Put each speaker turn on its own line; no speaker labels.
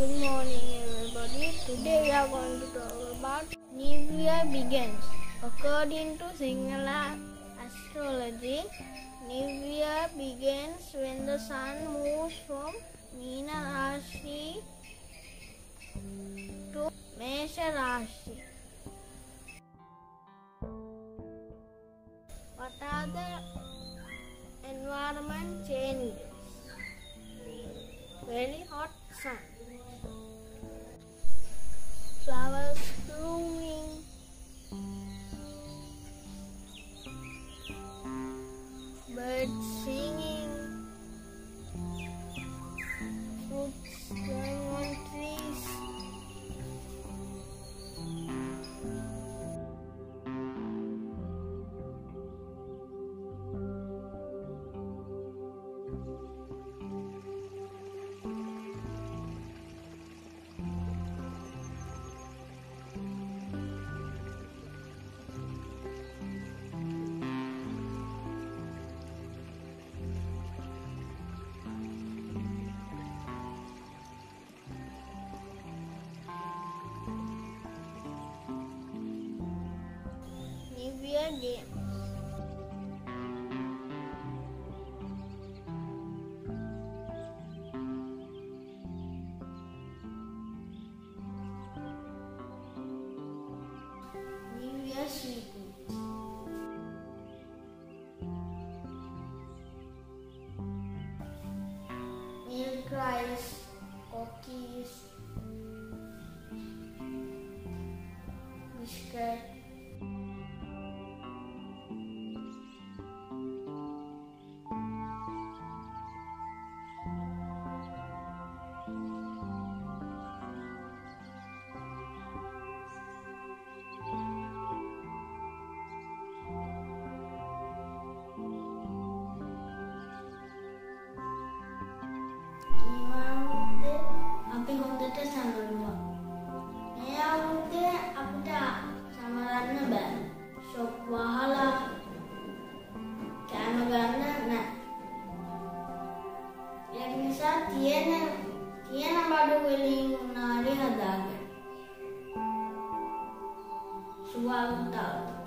Good morning, everybody. Today we are going to talk about New Year begins. According to Sinhala astrology, New Year begins when the sun moves from Meena Rashi to Mesha Rashi. What are the environment changes? Very hot sun. Flowers blooming. Birds singing. 你。你也许。සඟරුවක්. මේ අවුරුද්දේ අපිට සමරන්න බෑ. Shock වහලා කෑම ගන්න නැහැ. ඒක නිසා තියෙන තියෙන බඩු වලින් උනාලි හදාගන්න. සුවවතාවට